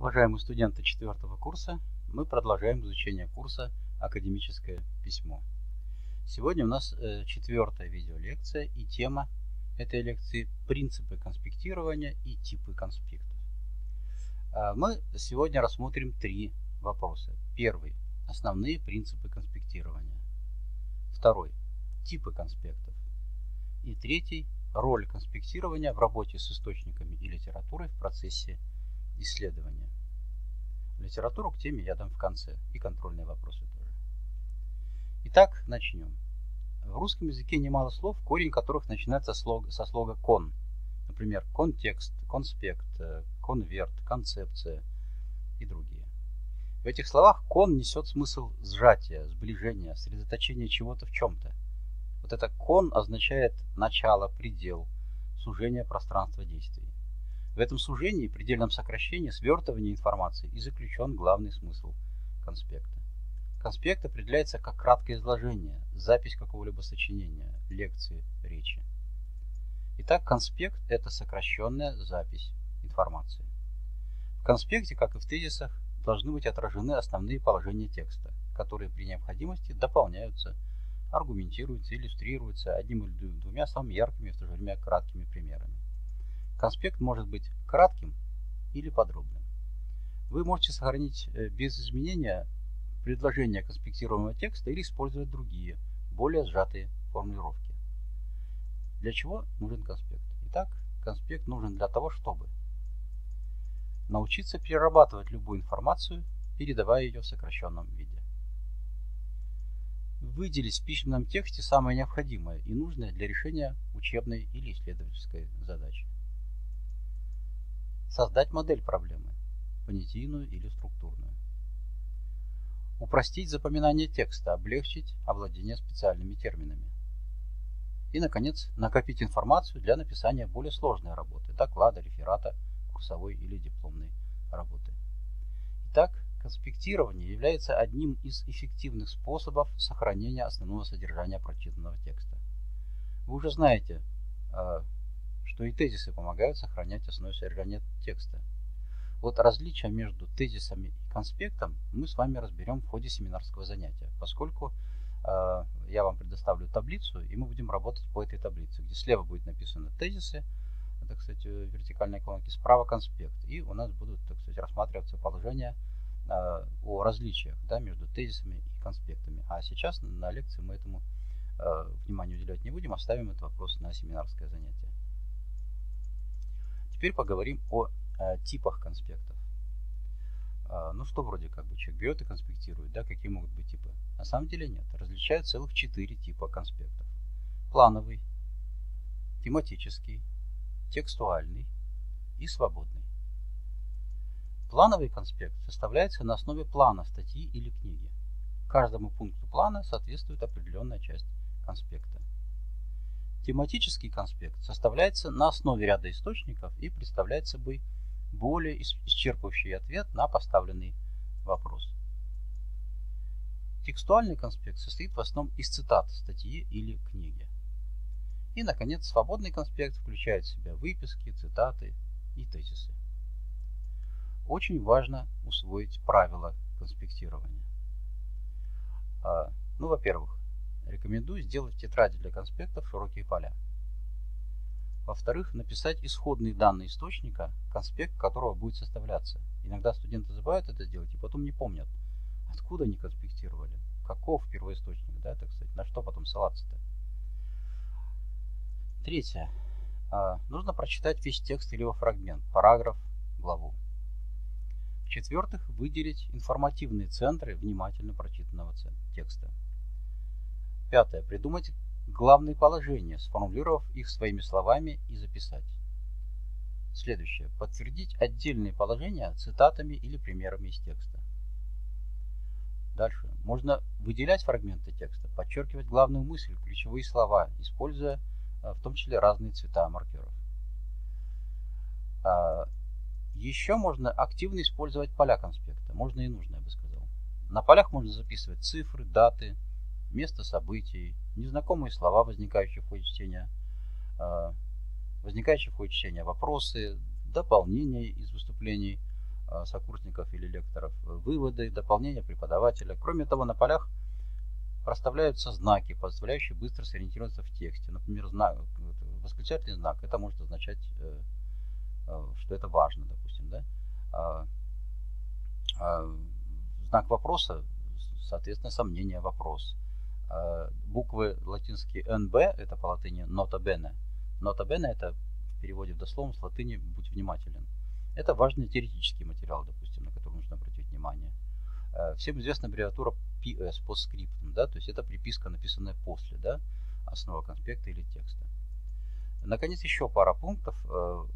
Уважаемые студенты четвертого курса, мы продолжаем изучение курса «Академическое письмо». Сегодня у нас э, четвертая видеолекция и тема этой лекции «Принципы конспектирования и типы конспектов». А мы сегодня рассмотрим три вопроса. Первый – основные принципы конспектирования. Второй – типы конспектов. И третий – роль конспектирования в работе с источниками и литературой в процессе исследования. Литературу к теме я дам в конце и контрольные вопросы тоже. Итак, начнем. В русском языке немало слов, корень которых начинается со слога «кон». Например, контекст, конспект, э, конверт, концепция и другие. В этих словах «кон» несет смысл сжатия, сближения, сосредоточения чего-то в чем-то. Вот это «кон» означает начало, предел, сужение пространства действий. В этом сужении, предельном сокращении, свертывании информации и заключен главный смысл конспекта. Конспект определяется как краткое изложение, запись какого-либо сочинения, лекции, речи. Итак, конспект – это сокращенная запись информации. В конспекте, как и в тезисах, должны быть отражены основные положения текста, которые при необходимости дополняются, аргументируются, иллюстрируются одним или двумя самыми яркими, в то же время краткими примерами. Конспект может быть кратким или подробным. Вы можете сохранить э, без изменения предложение конспектируемого текста или использовать другие, более сжатые формулировки. Для чего нужен конспект? Итак, конспект нужен для того, чтобы научиться перерабатывать любую информацию, передавая ее в сокращенном виде. Выделить в письменном тексте самое необходимое и нужное для решения учебной или исследовательской задачи. Создать модель проблемы, понятийную или структурную. Упростить запоминание текста, облегчить овладение специальными терминами. И, наконец, накопить информацию для написания более сложной работы, доклада, реферата, курсовой или дипломной работы. Итак, конспектирование является одним из эффективных способов сохранения основного содержания прочитанного текста. Вы уже знаете, а, что и тезисы помогают сохранять основное содержание текста. Вот различия между тезисами и конспектом мы с вами разберем в ходе семинарского занятия, поскольку э, я вам предоставлю таблицу, и мы будем работать по этой таблице, где слева будет написано тезисы, это, кстати, вертикальные колонки, справа конспект, и у нас будут, так сказать, рассматриваться положения э, о различиях да, между тезисами и конспектами. А сейчас на лекции мы этому э, внимание уделять не будем, оставим этот вопрос на семинарское занятие. Теперь поговорим о э, типах конспектов. Э, ну что вроде как бы человек берет и конспектирует, да, какие могут быть типы? На самом деле нет. Различают целых четыре типа конспектов. Плановый, тематический, текстуальный и свободный. Плановый конспект составляется на основе плана статьи или книги. Каждому пункту плана соответствует определенная часть конспекта. Тематический конспект составляется на основе ряда источников и представляет собой более исчерпывающий ответ на поставленный вопрос. Текстуальный конспект состоит в основном из цитат статьи или книги. И, наконец, свободный конспект включает в себя выписки, цитаты и тезисы. Очень важно усвоить правила конспектирования. А, ну, во-первых, Рекомендую сделать в тетради для конспектов широкие поля. Во-вторых, написать исходные данные источника, конспект которого будет составляться. Иногда студенты забывают это сделать и потом не помнят, откуда они конспектировали, каков первоисточник, да, так сказать, на что потом ссылаться-то. Третье. А, нужно прочитать весь текст или его фрагмент, параграф, главу. В-четвертых, выделить информативные центры внимательно прочитанного текста. Пятое. Придумать главные положения, сформулировав их своими словами и записать. Следующее. Подтвердить отдельные положения цитатами или примерами из текста. Дальше. Можно выделять фрагменты текста, подчеркивать главную мысль, ключевые слова, используя э, в том числе разные цвета маркеров. А, еще можно активно использовать поля конспекта. Можно и нужно, я бы сказал. На полях можно записывать цифры, даты, место событий, незнакомые слова, возникающие в ходе чтения, а, возникающие в ходе чтения вопросы, дополнения из выступлений э, сокурсников или лекторов, выводы, дополнения преподавателя. Кроме того, на полях проставляются знаки, позволяющие быстро сориентироваться в тексте. Например, знак, восклицательный знак, это может означать, что это важно, допустим. Да? А, а, знак вопроса, соответственно, сомнение, вопрос. А, буквы латинские НБ, это по латыни нота bene. Нота bene это в переводе в дословном с латыни «будь внимателен». Это важный теоретический материал, допустим, на который нужно обратить внимание. А, всем известна аббревиатура PS, постскриптум, да, то есть это приписка, написанная после, да, основа конспекта или текста. Наконец, еще пара пунктов. А,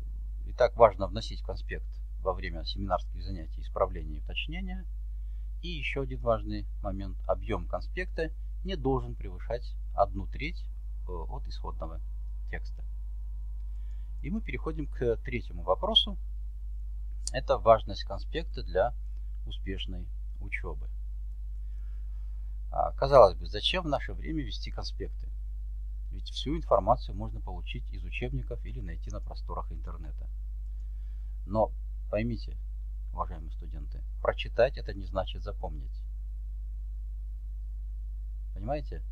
итак, важно вносить в конспект во время семинарских занятий исправления и уточнения. И еще один важный момент. Объем конспекта не должен превышать одну треть э, от исходного текста. И мы переходим к третьему вопросу. Это важность конспекта для успешной учебы. А, казалось бы, зачем в наше время вести конспекты? Ведь всю информацию можно получить из учебников или найти на просторах интернета. Но поймите, уважаемые студенты, прочитать это не значит запомнить. Понимаете?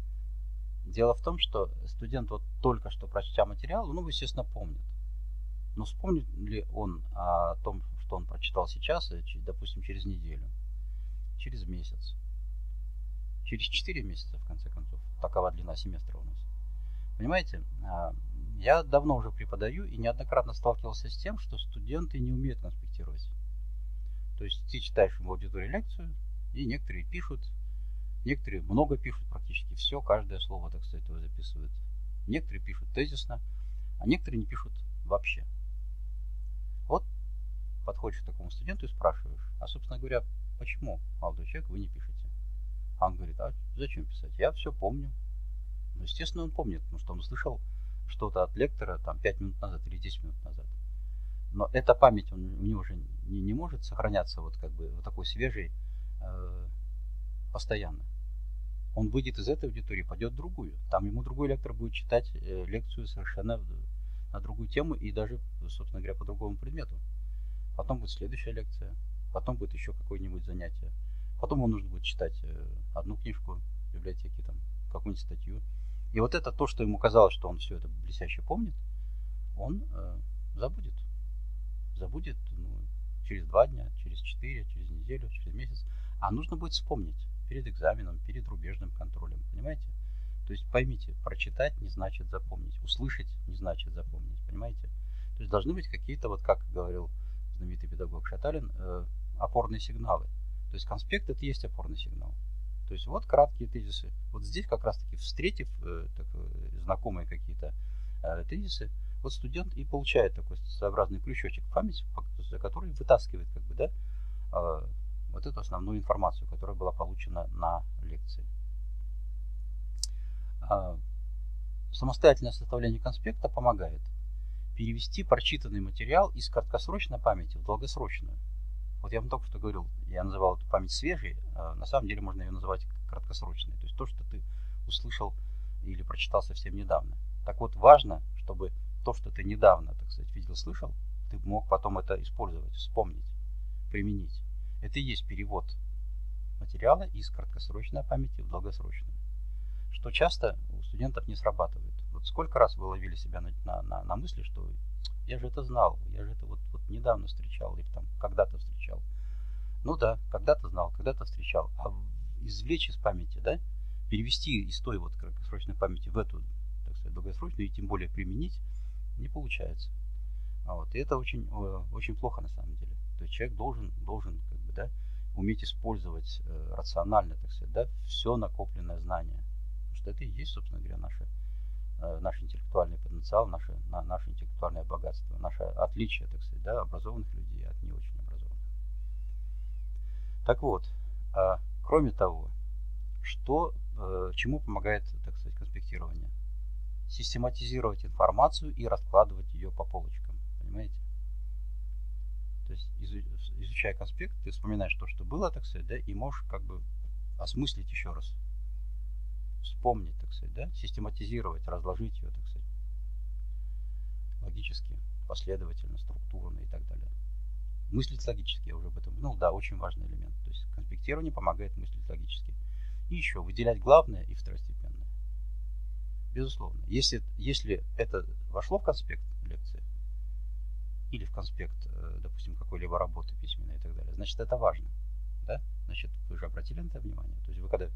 Дело в том, что студент вот только что прочтя материал, ну, естественно, помнит. Но вспомнит ли он о том, что он прочитал сейчас, э, допустим, через неделю, через месяц, через 4 месяца, в конце концов. Такова длина семестра у нас. Понимаете, а, я давно уже преподаю и неоднократно сталкивался с тем, что студенты не умеют конспектировать. То есть ты читаешь в аудитории лекцию, и некоторые пишут, некоторые много пишут, практически все, каждое слово, так сказать, его записывают. Некоторые пишут тезисно, а некоторые не пишут вообще. Вот подходишь к такому студенту и спрашиваешь, а, собственно говоря, почему, молодой человек, вы не пишете? А он говорит, а зачем писать? Я все помню. Ну, естественно, он помнит, потому что он услышал что-то от лектора там 5 минут назад или 10 минут назад. Но эта память у него уже не, не может сохраняться вот как бы вот такой свежей э, постоянно. Он выйдет из этой аудитории, пойдет в другую. Там ему другой лектор будет читать э, лекцию совершенно на другую тему и даже, собственно говоря, по другому предмету. Потом будет следующая лекция, потом будет еще какое-нибудь занятие. Потом ему нужно будет читать э, одну книжку в библиотеке, там, какую-нибудь статью. И вот это то, что ему казалось, что он все это блестяще помнит, он э, забудет. Забудет ну, через два дня, через четыре, через неделю, через месяц. А нужно будет вспомнить перед экзаменом, перед рубежным контролем. Понимаете? То есть поймите, прочитать не значит запомнить, услышать не значит запомнить. Понимаете? То есть должны быть какие-то, вот как говорил знаменитый педагог Шаталин, э, опорные сигналы. То есть конспект это есть опорный сигнал. То есть вот краткие тезисы. Вот здесь как раз таки встретив э, так, э, знакомые какие-то э, тезисы, вот студент и получает такой своеобразный крючочек в память, за который вытаскивает как бы, да, э, вот эту основную информацию, которая была получена на лекции. Э, самостоятельное составление конспекта помогает перевести прочитанный материал из краткосрочной памяти в долгосрочную. Вот я вам только что говорил, я называл эту память свежей, а на самом деле можно ее называть краткосрочной. То есть то, что ты услышал или прочитал совсем недавно. Так вот, важно, чтобы то, что ты недавно, так сказать, видел, слышал, ты мог потом это использовать, вспомнить, применить. Это и есть перевод материала из краткосрочной памяти в долгосрочную. Что часто у студентов не срабатывает. Вот сколько раз вы ловили себя на, на, на, на мысли, что я же это знал, я же это вот, вот недавно встречал или там когда-то встречал. Ну да, когда-то знал, когда-то встречал. А извлечь из памяти, да, перевести из той вот краткосрочной памяти в эту, так сказать, долгосрочную и тем более применить, не получается. А вот, и это очень, очень плохо на самом деле. То есть человек должен, должен бы, да, уметь использовать э, рационально, так сказать, да, все накопленное знание. Потому что это и есть, собственно говоря, наше Э, наш интеллектуальный потенциал, наше, на, наше интеллектуальное богатство, наше отличие, так сказать, да, образованных людей от не очень образованных. Так вот, а, кроме того, что, э, чему помогает, так сказать, конспектирование? Систематизировать информацию и раскладывать ее по полочкам, понимаете? То есть, изучая конспект, ты вспоминаешь то, что было, так сказать, да, и можешь как бы осмыслить еще раз вспомнить, так сказать, да, систематизировать, разложить ее, так сказать, логически, последовательно, структурно и так далее. Мыслить логически, я уже об этом. Ну да, очень важный элемент. То есть конспектирование помогает мыслить логически. И еще выделять главное и второстепенное. Безусловно. Если, если это вошло в конспект лекции, или в конспект, э, допустим, какой-либо работы письменной и так далее, значит, это важно. Да? Значит, вы же обратили на это внимание. То есть вы когда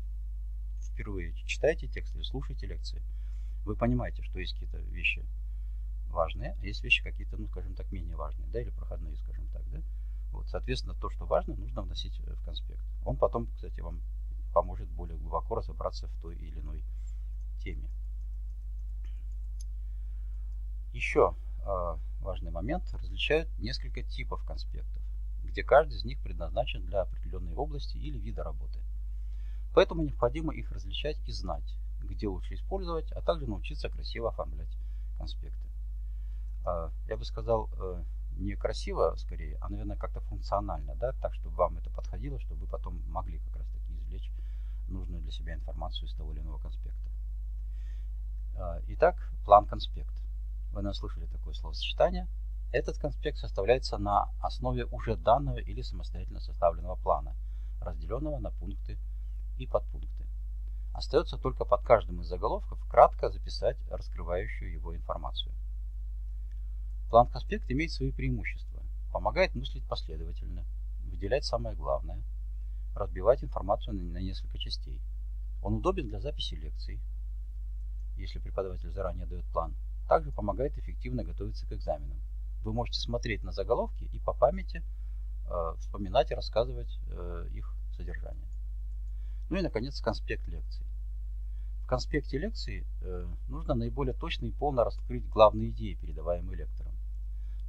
впервые читаете текст или слушаете лекции, вы понимаете, что есть какие-то вещи важные, а есть вещи какие-то, ну, скажем так, менее важные, да, или проходные, скажем так, да. Вот, соответственно, то, что важно, нужно вносить в конспект. Он потом, кстати, вам поможет более глубоко разобраться в той или иной теме. Еще э, важный момент. Различают несколько типов конспектов, где каждый из них предназначен для определенной области или вида работы. Поэтому необходимо их различать и знать, где лучше использовать, а также научиться красиво оформлять конспекты. Э, я бы сказал, э, не красиво скорее, а, наверное, как-то функционально, да, так, чтобы вам это подходило, чтобы вы потом могли как раз таки извлечь нужную для себя информацию из того или иного конспекта. Итак, план конспект. Вы наслышали такое словосочетание. Этот конспект составляется на основе уже данного или самостоятельно составленного плана, разделенного на пункты и подпункты. Остается только под каждым из заголовков кратко записать раскрывающую его информацию. План конспект имеет свои преимущества. Помогает мыслить последовательно, выделять самое главное, разбивать информацию на несколько частей. Он удобен для записи лекций, если преподаватель заранее дает план. Также помогает эффективно готовиться к экзаменам. Вы можете смотреть на заголовки и по памяти э, вспоминать и рассказывать э, их содержание. Ну и, наконец, конспект лекции. В конспекте лекции э, нужно наиболее точно и полно раскрыть главные идеи, передаваемые лектором.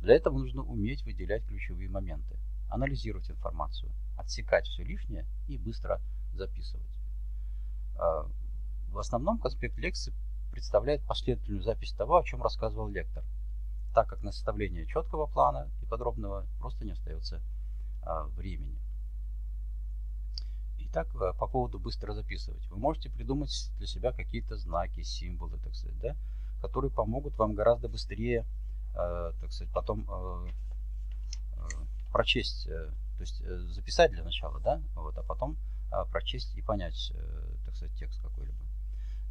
Для этого нужно уметь выделять ключевые моменты, анализировать информацию, отсекать все лишнее и быстро записывать. Э, в основном конспект лекции представляет последовательную запись того, о чем рассказывал лектор, так как на составление четкого плана и подробного просто не остается э, времени. Итак, э, по поводу быстро записывать. Вы можете придумать для себя какие-то знаки, символы, так сказать, да, которые помогут вам гораздо быстрее, э, так сказать, потом э, э, прочесть, э, то есть э, записать для начала, да, вот, а потом э, прочесть и понять, э, так сказать, текст какой-либо.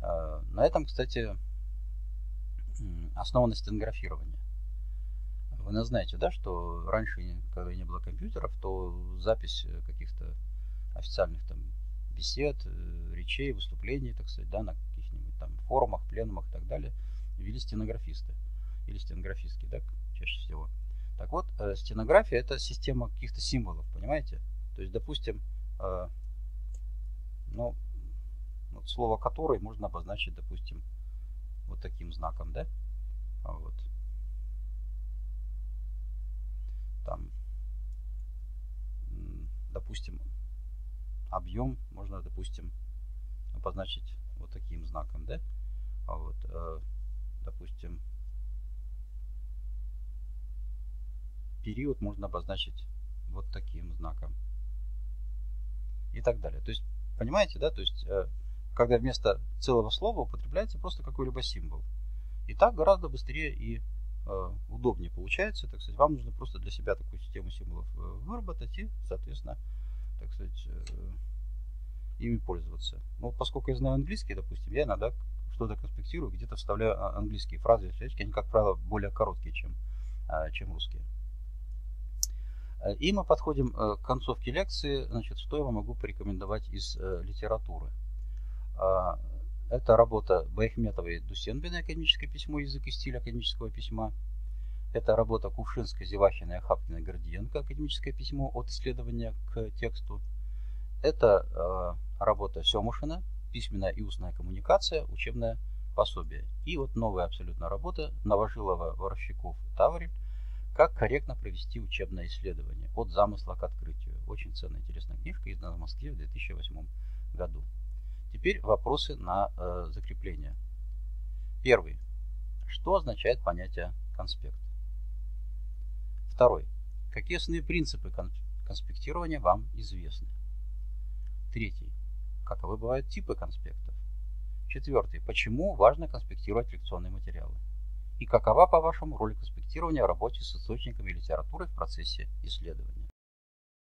Э, на этом, кстати, основано стенографирование. Вы знаете, да, что раньше, когда не было компьютеров, то запись э, каких-то официальных там бесед, э, речей, выступлений, так сказать, да, на каких-нибудь там форумах, пленумах и так далее, вели стенографисты или стенографистки, да, чаще всего. Так вот, стенография это система каких-то символов, понимаете? То есть, допустим, ну, вот слово который можно обозначить, допустим, вот таким знаком, да? А вот. Там, допустим, объем можно, допустим, обозначить вот таким знаком, да? А вот, э, допустим, период можно обозначить вот таким знаком. И так далее. То есть, понимаете, да? То есть, э, когда вместо целого слова употребляется просто какой-либо символ. И так гораздо быстрее и э, удобнее получается. Так сказать, вам нужно просто для себя такую систему символов э, выработать и, соответственно, так сказать, э, ими пользоваться. Ну, поскольку я знаю английский, допустим, я иногда что-то конспектирую, где-то вставляю а, английские фразы, они, как правило, более короткие, чем, а, чем русские. Э, и мы подходим э, к концовке лекции. Значит, что я вам могу порекомендовать из литературы? А, это работа Байхметовой Дусенбина «Академическое письмо. Язык и стиль академического письма». Это работа Кувшинской, Зевахиной, Ахапкиной, Гордиенко «Академическое письмо от исследования к тексту». Это э, работа Семушина, письменная и устная коммуникация, учебное пособие. И вот новая абсолютно работа Новожилова, Воровщиков, Таврель, как корректно провести учебное исследование от замысла к открытию. Очень ценная, интересная книжка, издана в Москве в 2008 году. Теперь вопросы на э, закрепление. Первый. Что означает понятие конспект? Второй. Какие основные принципы конспектирования вам известны? Третий. Каковы бывают типы конспектов? Четвертый. Почему важно конспектировать лекционные материалы? И какова, по-вашему, роль конспектирования в работе с источниками литературы в процессе исследования?